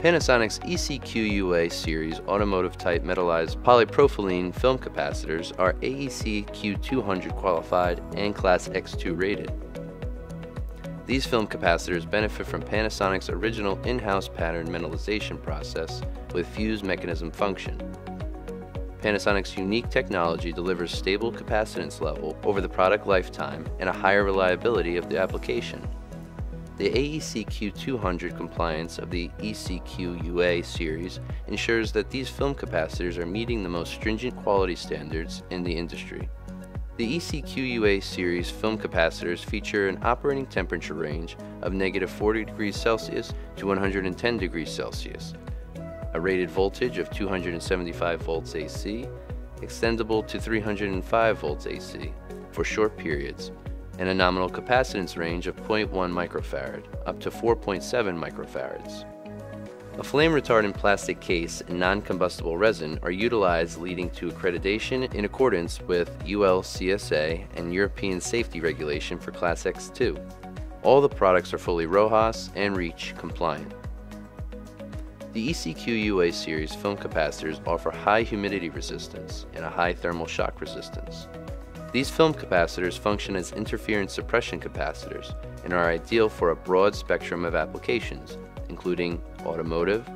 Panasonic's ECQ-UA series automotive type metallized polypropylene film capacitors are AEC Q200 qualified and Class X2 rated. These film capacitors benefit from Panasonic's original in-house pattern metallization process with fuse mechanism function. Panasonic's unique technology delivers stable capacitance level over the product lifetime and a higher reliability of the application. The AEC Q200 compliance of the ECQ UA series ensures that these film capacitors are meeting the most stringent quality standards in the industry. The ECQ UA series film capacitors feature an operating temperature range of negative 40 degrees Celsius to 110 degrees Celsius, a rated voltage of 275 volts AC, extendable to 305 volts AC for short periods, and a nominal capacitance range of 0.1 microfarad up to 4.7 microfarads. A flame retardant plastic case and non-combustible resin are utilized leading to accreditation in accordance with UL CSA and European safety regulation for Class X2. All the products are fully RoHS and REACH compliant. The ECQ UA series film capacitors offer high humidity resistance and a high thermal shock resistance. These film capacitors function as interference suppression capacitors and are ideal for a broad spectrum of applications, including automotive,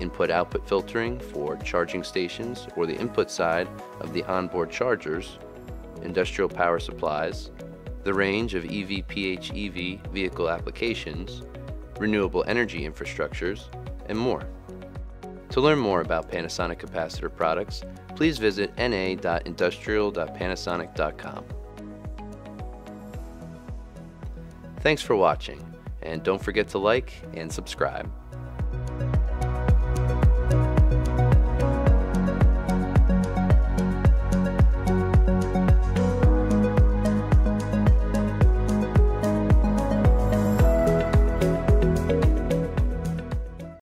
input-output filtering for charging stations or the input side of the onboard chargers, industrial power supplies, the range of EV PHEV vehicle applications, renewable energy infrastructures, and more. To learn more about Panasonic capacitor products, please visit na.industrial.panasonic.com. Thanks for watching, and don't forget to like and subscribe.